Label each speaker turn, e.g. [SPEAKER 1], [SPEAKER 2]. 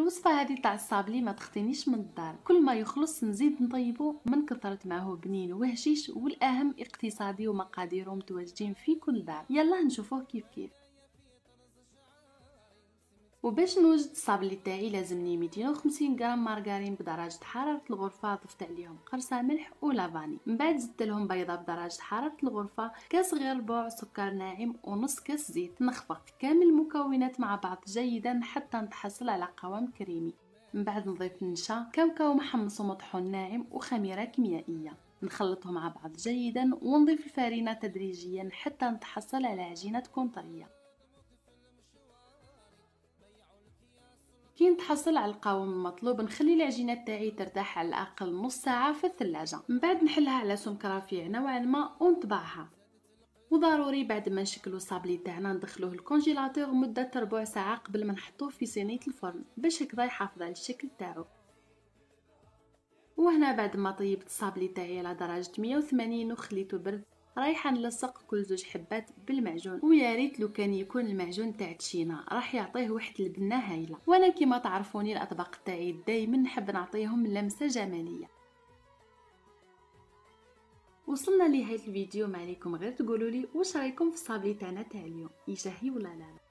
[SPEAKER 1] الوصفة هذه تاع الصابلي ما تخطينيش من الدار. كل ما يخلص نزيد نطيبه من كثرة معه بنين وهشيش والأهم اقتصادي ومقاديره متواجدين في كل دار. يلا نشوفوه كيف كيف. وباش نوجد الصابلي تاعي لازمني 250 غرام مارغرين بدرجه حرارة الغرفة ضفت عليهم قرصة ملح ولافاني من بعد زدت لهم بيضة بدرجه حرارة الغرفة كاس غير ربع سكر ناعم ونص كاس زيت. نخفق كامل المكونات مع بعض جيدا حتى نتحصل على قوام كريمي. من بعد نضيف نشا كاوكاو محمص ومطحون ناعم وخميره كيميائية. نخلطهم مع بعض جيدا ونضيف الفارينه تدريجيا حتى نتحصل على عجينة تكون طريه كي نتحصل على القوام المطلوب نخلي العجينة تاعي ترتاح على الأقل نص ساعة في الثلاجة. من بعد نحلها على سمك رفيع نوعا ما ونطبعها. وضروري بعد ما نشكلو الصابلي تاعنا ندخلوه الكونجيلاتور مدة ربع ساعة قبل ما نحطوه في صينية الفرن باش هكذا يحافظ على الشكل تاعو. وهنا بعد ما طيبت الصابلي تاعي على درجة 180 وخليته برد. رايحة نلصق كل زوج حبات بالمعجون ويا ريت لو كان يكون المعجون تاع تشينا راح يعطيه واحد البنة هايلة. وأنا كيما تعرفوني الأطباق تاعي دائما نحب نعطيهم لمسة جمالية. وصلنا لنهايه الفيديو ما عليكم غير تقولوا لي واش رايكم في الصابلي تاعنا تاع اليوم. يشهي ولا لا, لا.